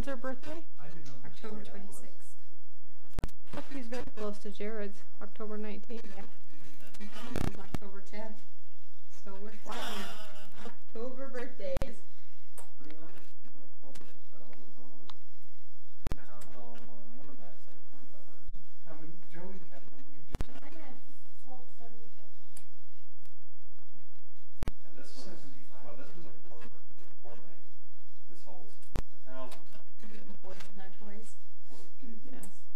When's her birthday? October 26th. He's very close to Jared's, October 19th. Yeah. October 10th. Gig.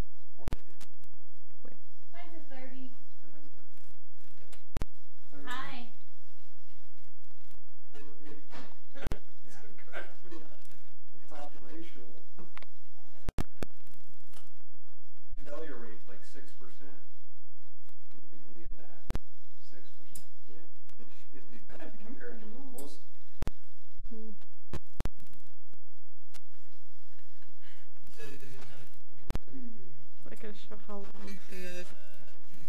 I how long she is.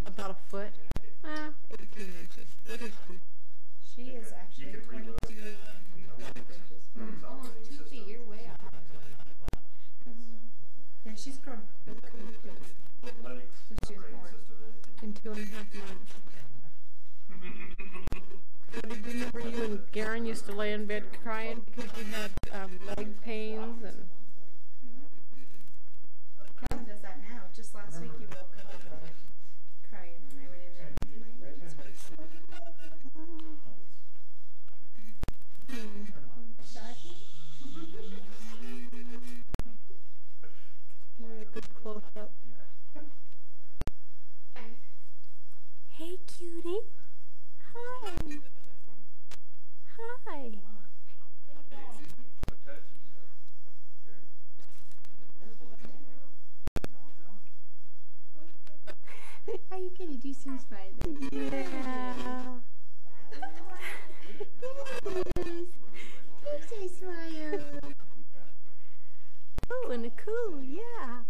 About a foot. Ah, eighteen inches. What is she? She is actually You can twenty-two that. and a half inches. Linux Almost operating two feet, you're way up. Yeah, she's grown. Linux Since she was born. In two and a half months. So did you remember you and Garen used to lay in bed crying because you had Are you gonna do some smiling? Yeah. Oh, and a cool, yeah.